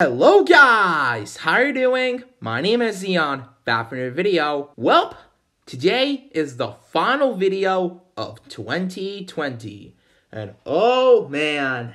Hello guys, how are you doing? My name is Zeon, back for another video. Well, today is the final video of 2020. And oh man,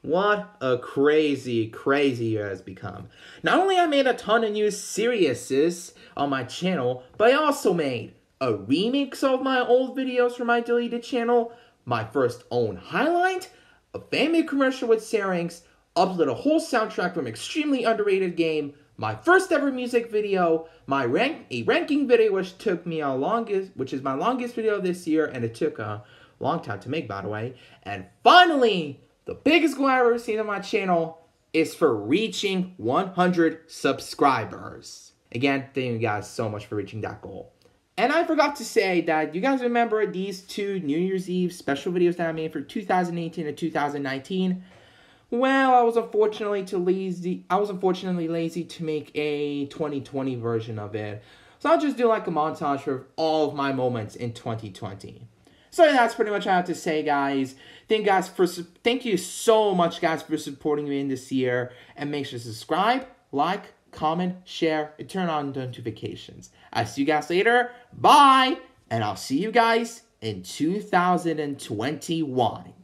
what a crazy, crazy year has become. Not only I made a ton of new series on my channel, but I also made a remix of my old videos from my deleted channel, my first own highlight, a family commercial with Syrinx, upload a whole soundtrack from extremely underrated game, my first ever music video, my rank a ranking video which took me a longest which is my longest video this year and it took a long time to make by the way. And finally, the biggest goal I've ever seen on my channel is for reaching 100 subscribers. Again, thank you guys so much for reaching that goal. And I forgot to say that you guys remember these two New Year's Eve special videos that I made for 2018 and 2019. Well, I was unfortunately too lazy. I was unfortunately lazy to make a 2020 version of it. So I'll just do like a montage of all of my moments in 2020. So that's pretty much all I have to say, guys. Thank guys for thank you so much, guys, for supporting me in this year. And make sure to subscribe, like, comment, share, and turn on notifications. I'll see you guys later. Bye, and I'll see you guys in 2021.